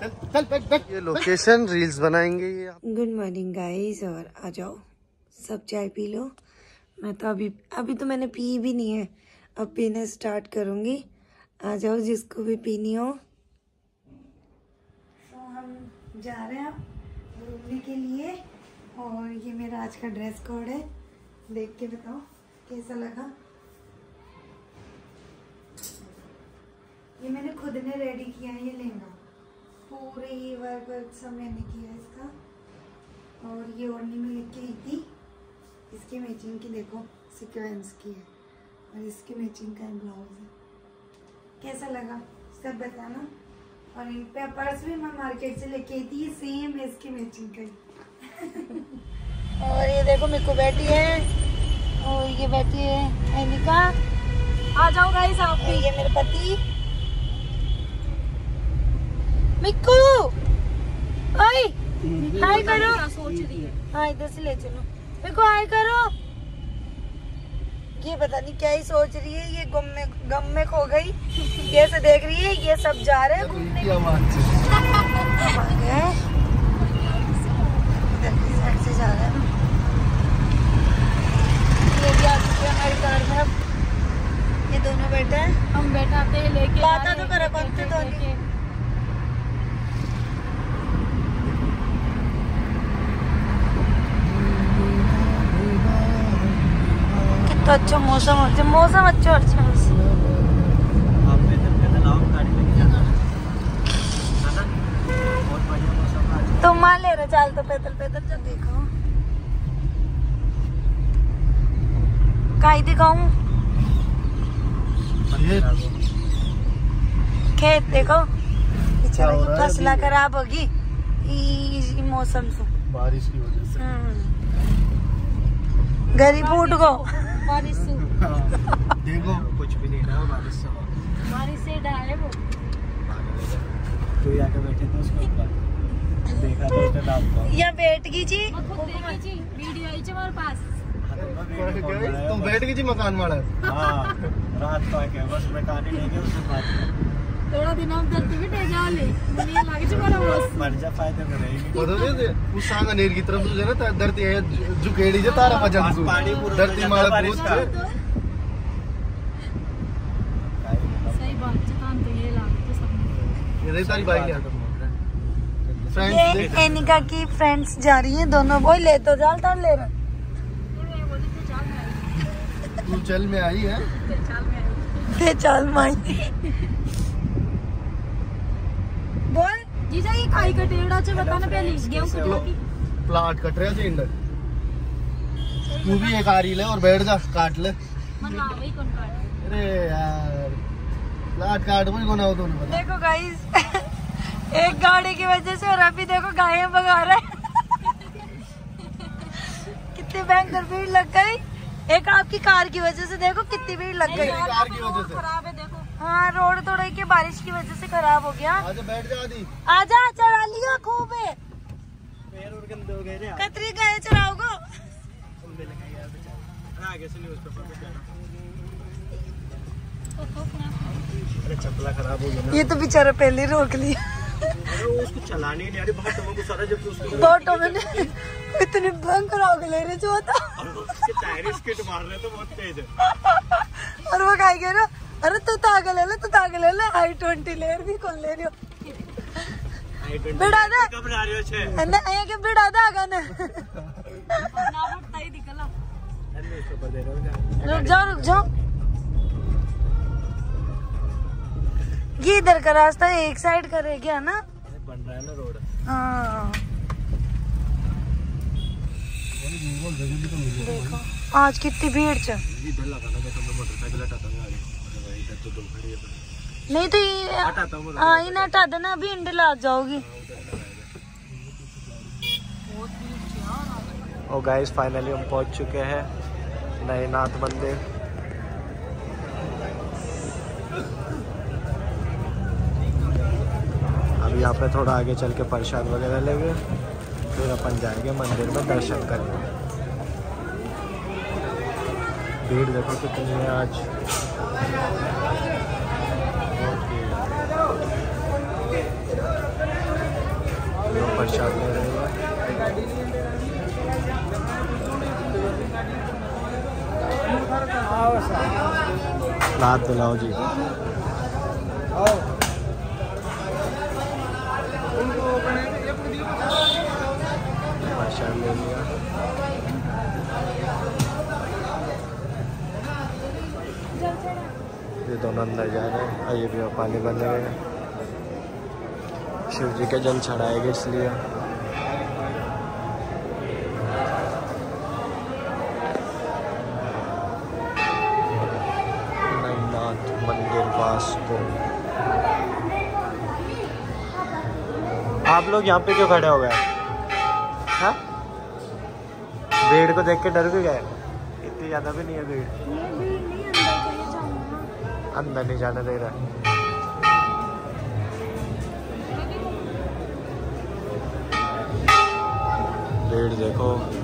चल बैठ बैठ। ये लोकेशन रील्स बनाएँगे ये गुड मॉर्निंग गाइस और आ जाओ। सब चाय पी लो। मैं तो अभी अभी तो मैंने पी भी नहीं है। अब पीना स्टार्ट करूँगी। आ जाओ जिसको भी पीनी हो। तो हम जा रहे हैं घूमने के लिए और ये मेरा आज का ड्रेस कोड है। देख के बताओ कैसा लगा? ये मैंने खुद ने रेडी किया है ये लहंगा। पूरे ही वर्क वर्क सब मैंने किया इसका। और ये ओढ़नी में लेके आई थी। इसकी मैचिंग की देखो सिक्वेंस की है। और इसकी मैचिंग का ब्लाउज है। कैसा लगा? सब बताना। और इन पे पर्स भी मैं मार्केट से लेके आई थी ये सेम है इसकी मैचिंग का और ये देखो मेरे को बैठी है। और ये बैठी है एनिका आ जाओ गाइस आप भी। ये मेरे पति। मिक्कू! ओए हाय करो। हाँ इधर से ले चलो। मिक्कू हाय करो। ये पता नहीं क्या ही सोच रही है ये गम में गम में खो गई। कैसे देख रही है ये सब जा रहे हैं घूमने क्या बात है हम आ गए इधर की साइड से जा रहे हैं ना ये भी आ चुके हैं हमारी कार में अब ये दोनों बैठे हैं हम बैठाते लेके बातें तो करा कौन थे धोनी कितना अच्छा मौसम अच्छा मौसम अच्छा अच्छा मौसम है आज। तो मान ले रहे चाल तो पैदल पैदल जा देखो। काई दिखाऊँ? खेत देखो। बेचारे की रहा फसला खराब होगी। इसी मौसम से। बारिश की वजह से। हम्म। गरीब फूट गो। बारिश से देखो कुछ भी नहीं रहा बारिश से बारिश से डाले वो। तो ये आके बैठे थे उसके ऊपर। देखा तो उसने नाम को। या बैठ गई जी। वीडियो आई थी हमारे पास। तुम बैठ गई जी मकान वाला हाँ रात को है बस मैं कहानी नहीं गया उससे बात कर थोड़ा फ़ायदे में ते उस की तरफ़ तुझे ना त्या धरती आहे जुकेडी जे तारा धरती माळ बारिश सही बात तो ये लागे तो सब। ये बाइक है एनिका की फ्रेंड्स जा रही हैं दोनों। वो ले तो जाल तार ले रहे। तू चल में आई है? चाल माई बोल जीजा ये खाई बताना पहले गेहूँ की प्लाट कट रहा है इंडर तू भी एक ले और बैठ जा काट ले। मन वही कौन काट अरे यार प्लाट काट भी को ना हो दोनों बता देखो गाइस एक गाड़ी की वजह से और अभी देखो गाय भगा रहा है। कितनी भयंकर भीड़ लग गई। एक आपकी कार की वजह से देखो कितनी भीड़ लग गई। कार की वजह से। खराब है हाँ रोड थोड़ा के बारिश की वजह से खराब हो गया। आजा बैठ जा आदि आजा चढ़ा लिया खूब है। गए कतरी चपला खराब हो गया ये तो बेचारा पहले रोक लिया। अरे उसको चलाने नहीं आ रही बहुत लोगों सारा जब उसको फ़ोटो में इतने भयंकर आग ले रहे जो था और उसके टायर स्किट मार रहे तो बहुत तेज है। और वो ना अरे तू ताग ले ले तू ताग ले ले। आई ट्वेंटी ले रही कौन ले रही हो? आई बिड़ा दे। कब ला रही हो छे? ना ये के बिड़ा दा आगा ना। ही रहे हो रुक जाओ रुक जाओ ये इधर का रास्ता एक साइड करे क्या ना बन रहा है ना रोड। हाँ। देखो आज कितनी भीड़ च। इधर लगाना जब मैं मोटरसाइकिल हटाता नहीं तो ये हटाता हूँ हाँ ये हटा देना अभी इंडे लाग जाओगी। ओ गाइस फाइनली हम पहुँच चुके हैं नए नाथ मंदिर। अब यहाँ पे थोड़ा आगे चल के प्रसाद वगैरह लेंगे फिर अपन जाएँगे मंदिर में दर्शन करने। भीड़ देखो कितनी है आज। प्रसाद ले रहे हैं हाथ दिलाओ जी ले लिया ये दोनों अंदर जा रहे हैं। और ये भी पानी भरने गए हैं। शिव जी के जल चढ़ाएँगे इसलिए। मंदिर वास्को आप लोग यहाँ पे क्यों खड़े हो गए? हाँ? भीड़ को देख के डर भी गए? इतनी ज़्यादा भी नहीं है भीड़ अंदर नहीं जाने दे रहा। भीड़ देखो।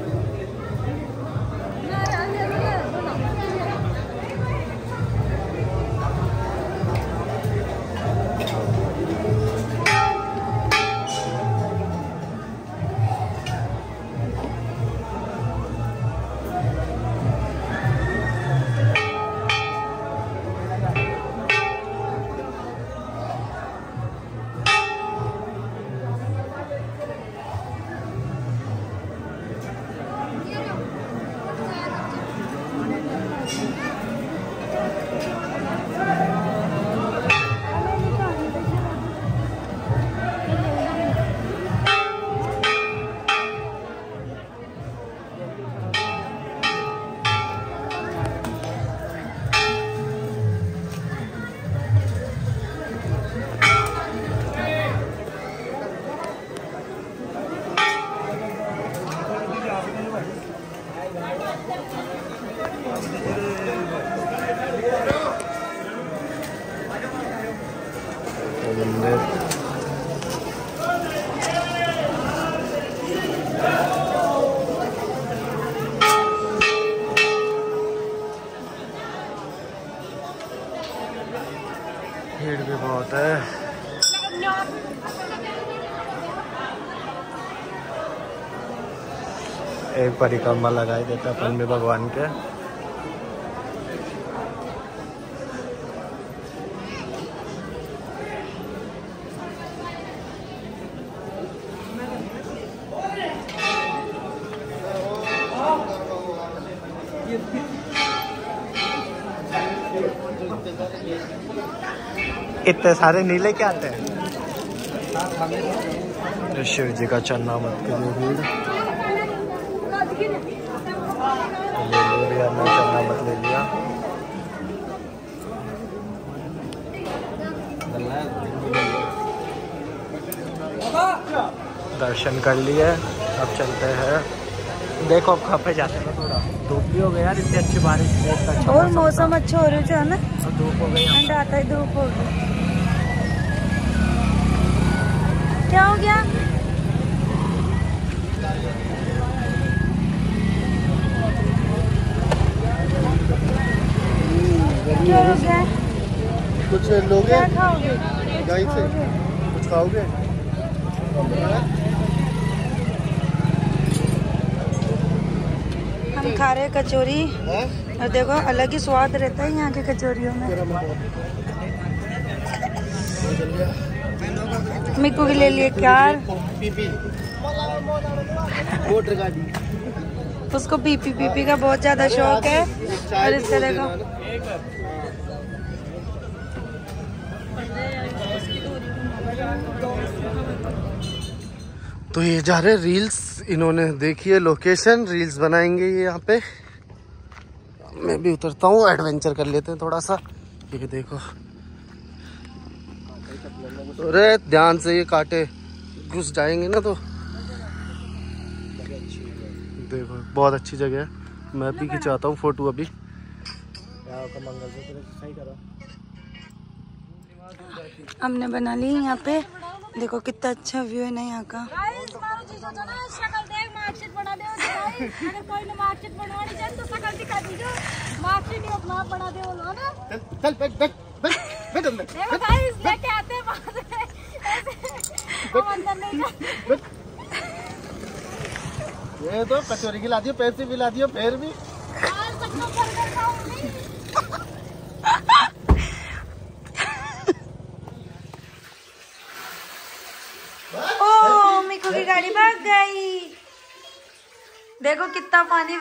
तो भीड़ भी बहुत है। एक परिक्रमा लगाई देता अपन भी भगवान के। इतने सारे नीले क्या आते हैं? शिव जी का चन्ना मत के लिए भीड़। ले ले लिया मैं चन्ना मत ले लिया। दर्शन कर लिए अब चलते हैं। देखो अब कहाँ पे जाते हैं थोड़ा। धूप भी हो गया यार इतनी अच्छी बारिश बहुत अच्छा और मौसम मौसम अच्छा हो रहा है ना? धूप हो गई ठंड आता है धूप हो गई। क्या हो गया? क्या हो गया? कुछ लोगे? क्या खाओगे? गाय से कुछ खाओगे? हम खा रहे कचौरी? और देखो अलग ही स्वाद रहता है यहाँ के कचौरियों में। मिक्कू के ले लिए गाड़ी उसको पीपी पीपी का बहुत ज़्यादा शौक है। और इस तरह का। तो ये जा रहे रील्स इन्होंने देखी है लोकेशन रील्स बनाएँगे ये यहाँ पे। मैं भी उतरता हूँ एडवेंचर कर लेते हैं थोड़ा सा। ये देखो। अरे ध्यान से ये काटे घुस जाएँगे ना तो। देखो बहुत अच्छी जगह है। मैं भी खिंचाता हूँ फ़ोटो अभी। हमने बना ली यहाँ पे। देखो कितना अच्छा व्यू है ना यहाँ का। चल चल बैठ बैठ बैठ बैठ अंदर देखो गाइस लेके आते हैं बाद में ऐसे हम अंदर नहीं जाते बैठ ये तो कचौरी खिला दियो पैसे भी ला दियो फिर भी। ओ मिकू की गाड़ी भाग गई। देखो कितना पानी